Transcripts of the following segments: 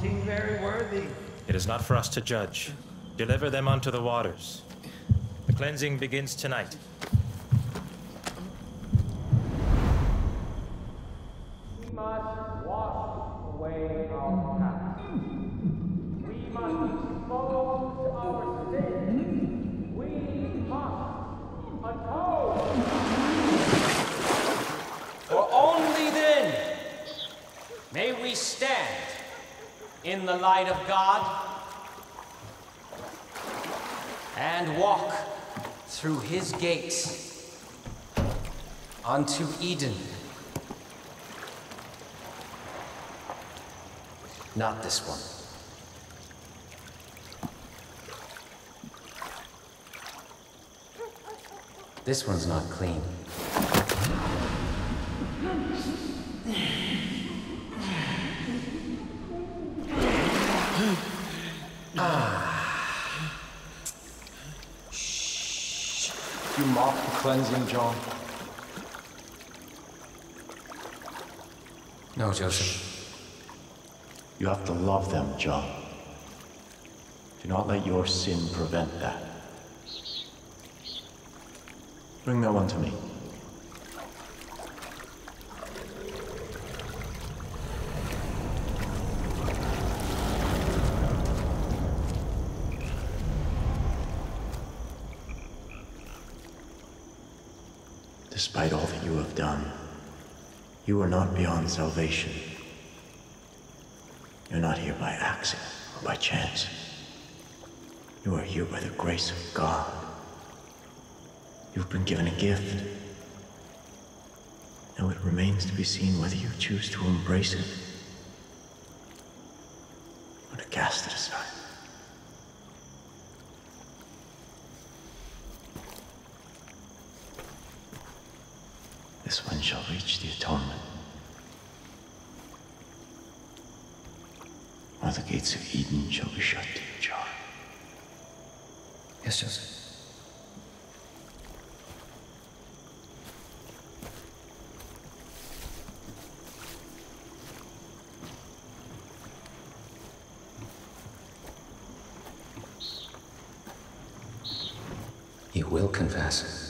seem very worthy. It is not for us to judge. Deliver them unto the waters. The cleansing begins tonight. We must wash away our past. We must expose our sins. We must atone. For only then may we stand in the light of God and walk through his gates unto Eden. Not this one. This one's not clean. You mock the cleansing, John. No, Joseph. You have to love them, John. Do not let your sin prevent that. Bring that one to me. Despite all that you have done, you are not beyond salvation. You're not here by accident or by chance. You are here by the grace of God. You've been given a gift. Now it remains to be seen whether you choose to embrace it or to cast it This one shall reach the atonement. While the gates of Eden shall be shut to you, John. Yes, Joseph. You will confess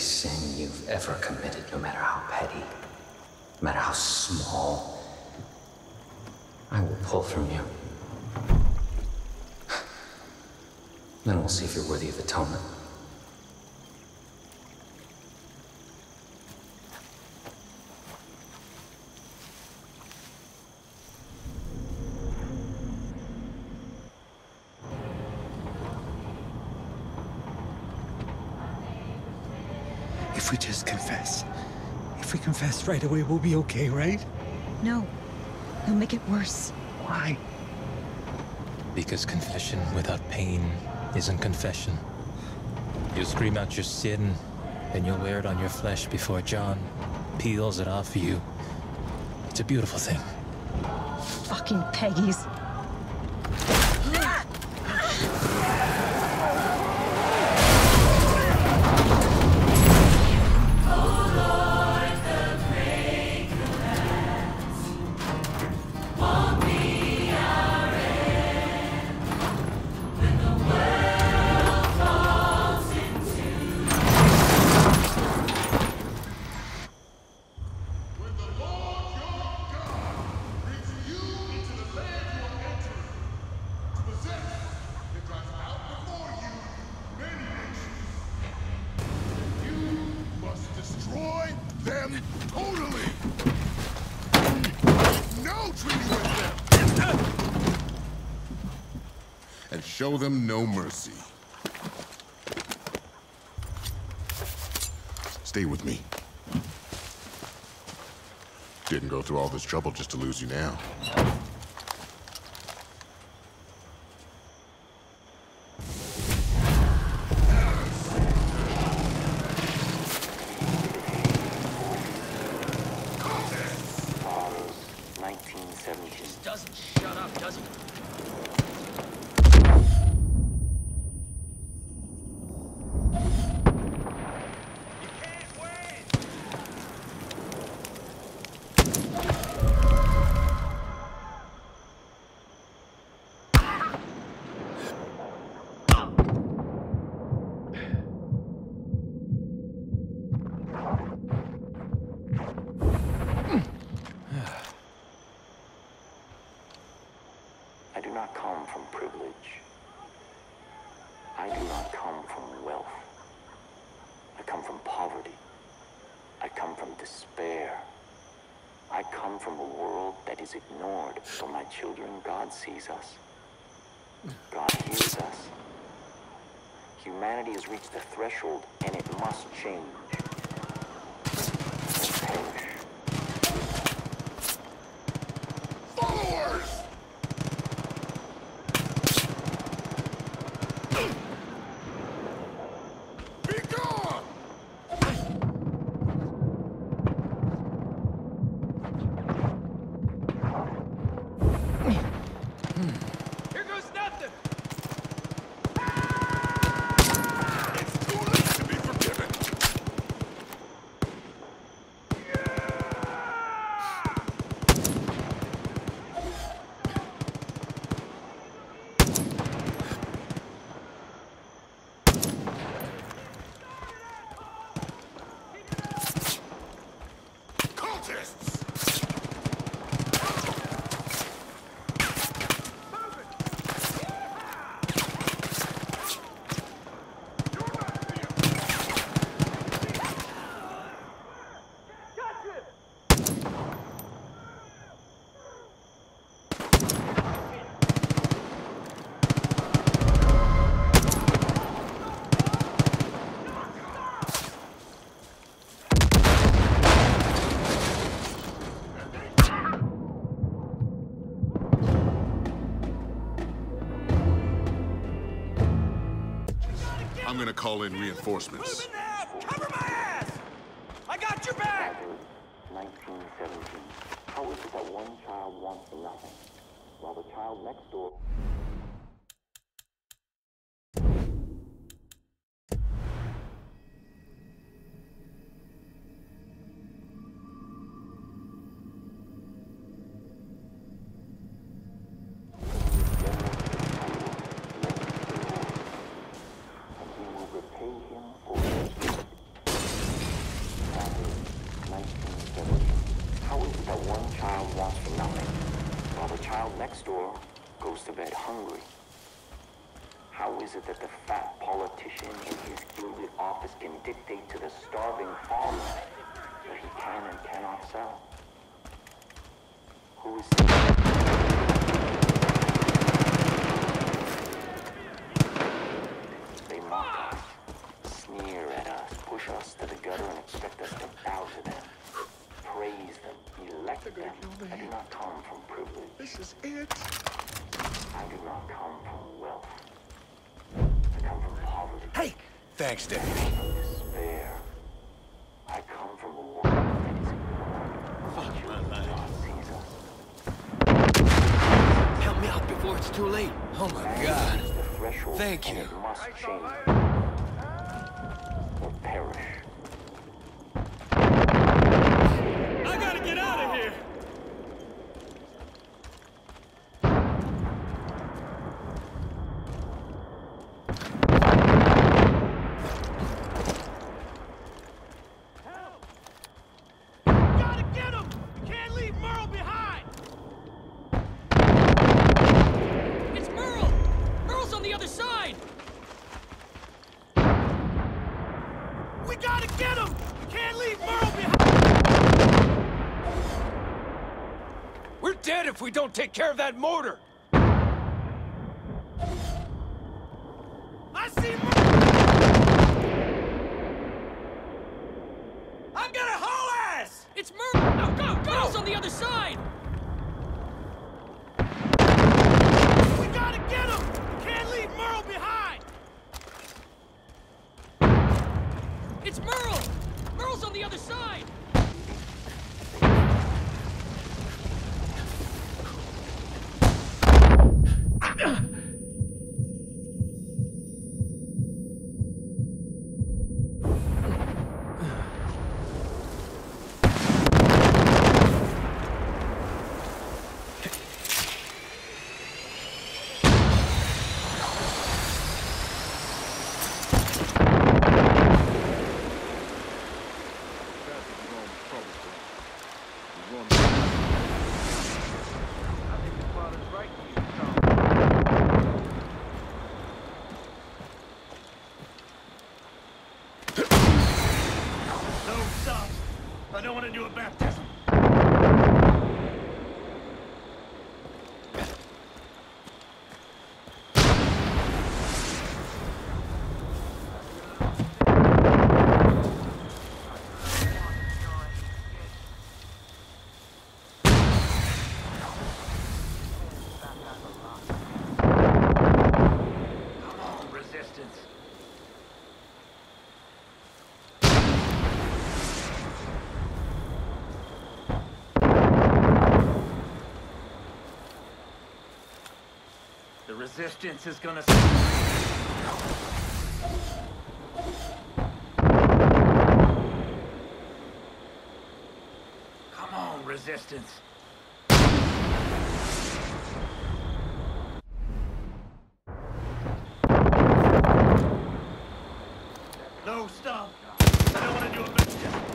sin you've ever committed, no matter how petty, no matter how small. I will pull from you. Then we'll see if you're worthy of atonement. If we just confess. If we confess right away, we'll be okay, right? No. You'll make it worse. Why? Because confession without pain isn't confession. You'll scream out your sin, and you'll wear it on your flesh before John peels it off of you. It's a beautiful thing. Fucking Peggies. Show them no mercy. Stay with me. Didn't go through all this trouble just to lose you now. Doesn't shut up, does it? I do not come from wealth. I come from poverty. I come from despair. I come from a world that is ignored. So my children, God sees us. God hears us. Humanity has reached the threshold and it must change. Gonna call in reinforcements. Cover my ass! I got your back! 1917. How is it that one child wants nothing, while the child next door... And we will repay him for his deed. Saturday, 1917. How is it that one child wants for nothing, while the child next door goes to bed hungry? How is it that the fat politician in his gilded office can dictate to the starving farmer what he can and cannot sell? Who is They mock us, sneer at us, push us to the gutter and expect us to bow to them, praise them, elect them. I do not come from privilege. This is it. I do not come from Thanks, Dad. From despair. I come from a world that is ignored. Fuck my life. God sees us. Help me out before it's too late. Oh my god. The threshold Thank you. It must change. Or perish. I gotta get out of here! Gotta get him! Can't leave Merle behind! It's Merle! Merle's on the other side! We gotta get him! Can't leave Merle behind! We're dead if we don't take care of that mortar! Resistance is gonna... Come on, Resistance. No, stop. I don't want to do a baptism.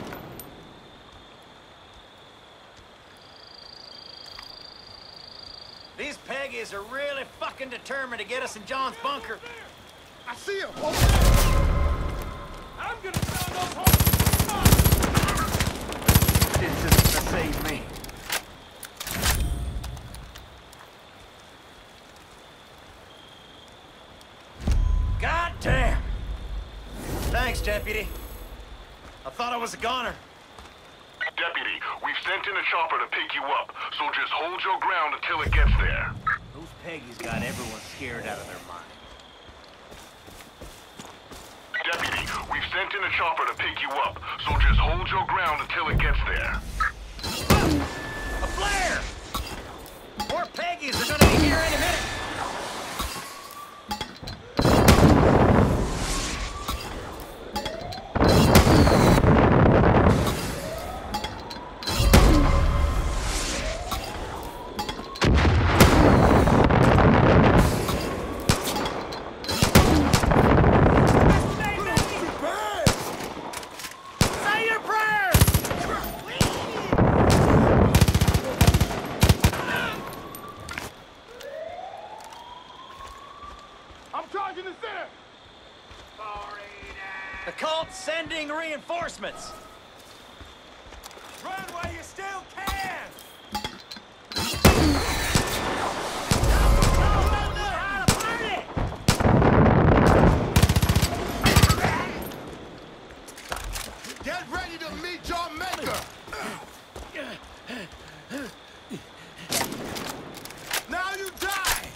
These Peggies are really fucking determined to get us in John's bunker. I see him. I'm gonna sound off This is gonna save me. God damn! Thanks, deputy. I thought I was a goner. Deputy, we've sent in a chopper to pick you up, so just hold your ground until it gets there. Peggies got everyone scared out of their mind. Deputy, we've sent in a chopper to pick you up, so just hold your ground until it gets there. A flare! More Peggies are gonna be here any minute! Say your prayers! I'm charging the center! The cult's sending reinforcements! Run while you still can! Get ready to meet your maker! Now you die!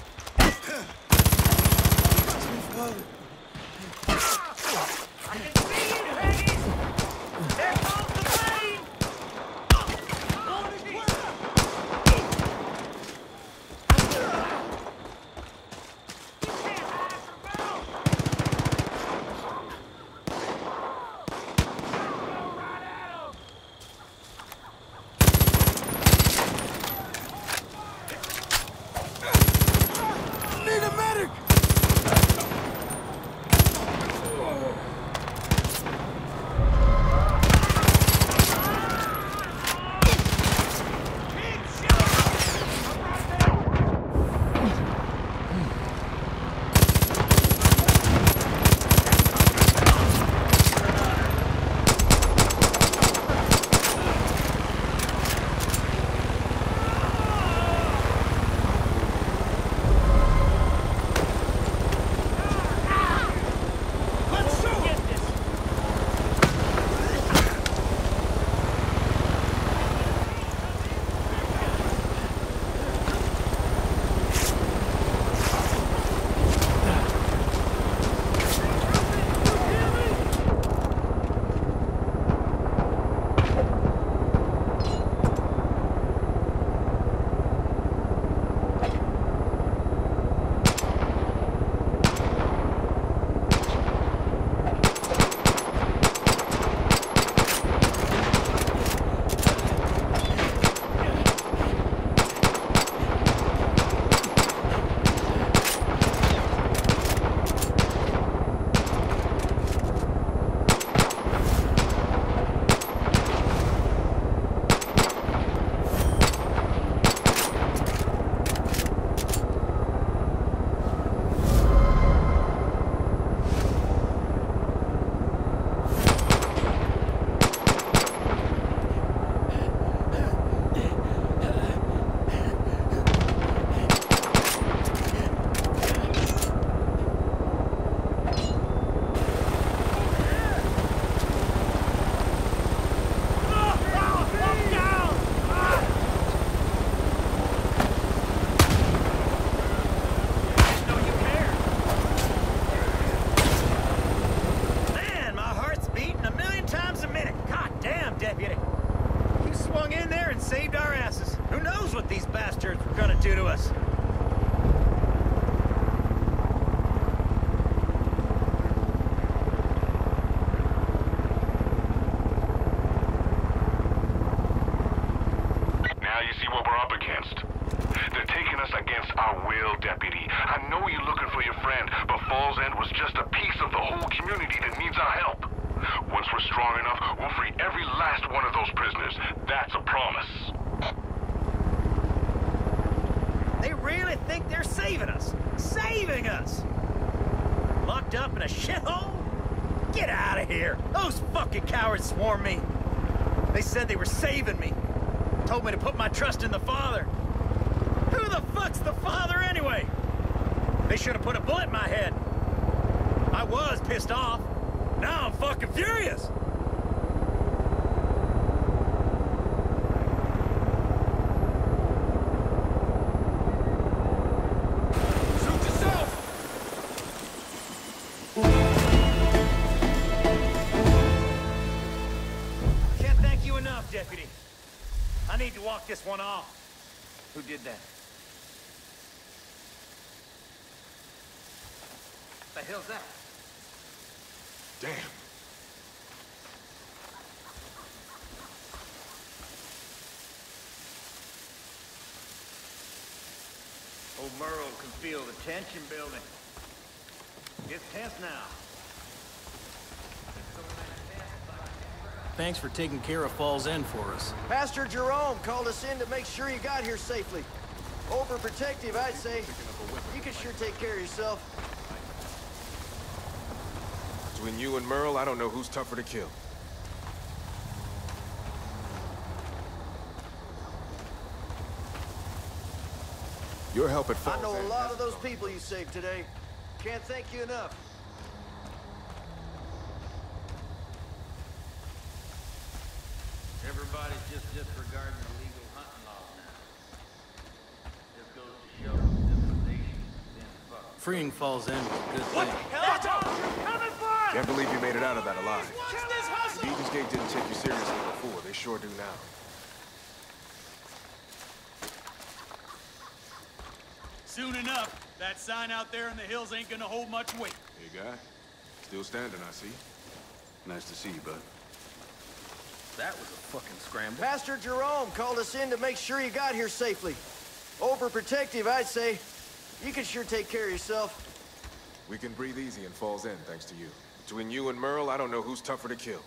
The hell's that? Damn. Old Merle can feel the tension building. It's tense now. Thanks for taking care of Falls End for us. Pastor Jerome called us in to make sure you got here safely. Overprotective, I'd say. You can sure take care of yourself. Between you and Merle, I don't know who's tougher to kill. Your help at Falls I know a lot of those people you saved today. Can't thank you enough. Everybody's just disregarding the legal hunting laws now. Just goes to show civilization has been fucked. Freeing Falls End was a good thing. Can't believe you made it out of that alive. Watch! Eden's Gate didn't take you seriously before. They sure do now. Soon enough, that sign out there in the hills ain't gonna hold much weight. Hey, guy. Still standing, I see. Nice to see you, bud. That was a fucking scramble. Pastor Jerome called us in to make sure you got here safely. Overprotective, I'd say. You can sure take care of yourself. We can breathe easy in Falls End, thanks to you. Between you and Merle, I don't know who's tougher to kill.